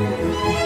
Música